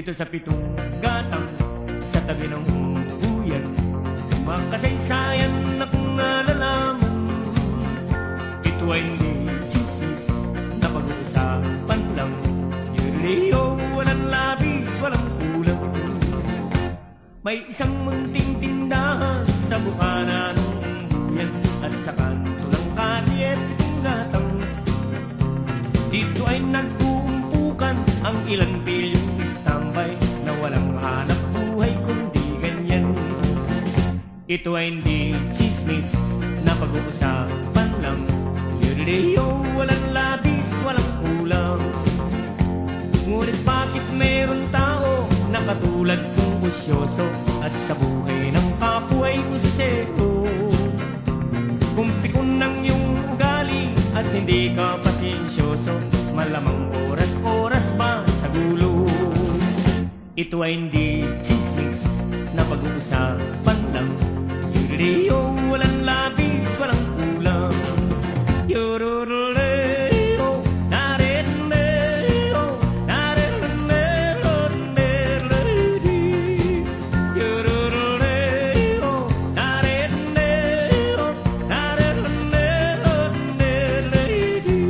Dito sa pitong gatang Sa tabi ng buyan Mga kasaysayan na kung nalalaman. Ito ay hindi chismis Na pag-uusapan lang. Yurleo, walang labis, walang kulang. May isang munting tindahan Sa bukana ng buyan At sa kanto ng kalye pitong gatang. Dito ay nag-uumpukan ang ilang bilyong Ito ay hindi chismis na pag-uusapan lang. Yurileyo, walang labis, walang kulang. Ngunit bakit meron tao na katulad kong busyoso at sa buhay ng kapwa ay busisero? Kung pikon ng iyong ugali at hindi ka pasensyoso Malamang oras-oras ba sa gulo Ito ay hindi chismis na pag-uusapan lang Yuriyo, walang labis, walang kulang Yororoleo, nareneo, nareneo, neredi Yororoleo, nareneo, nareneo, neredi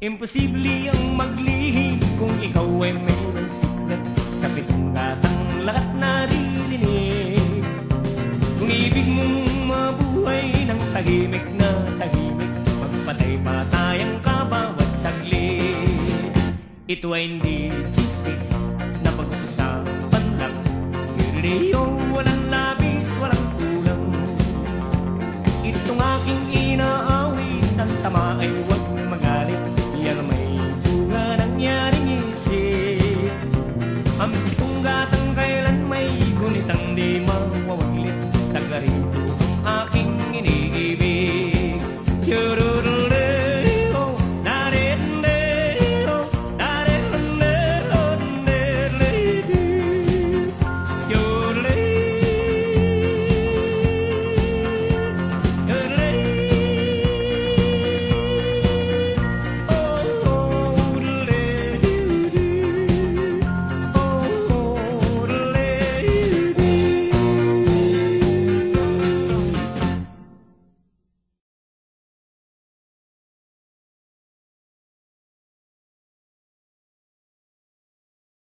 Imposible ang maglihi kung ikaw ay mayroon Kung ibig mong mabuhay ng tahimik na tahimik Magpatay-patayang ka bawat saglit Ito ay hindi chismis na pag-uusapan lang. Yuriyo, walang labis, walang kulang. Itong aking inaawit Ang tama ay walang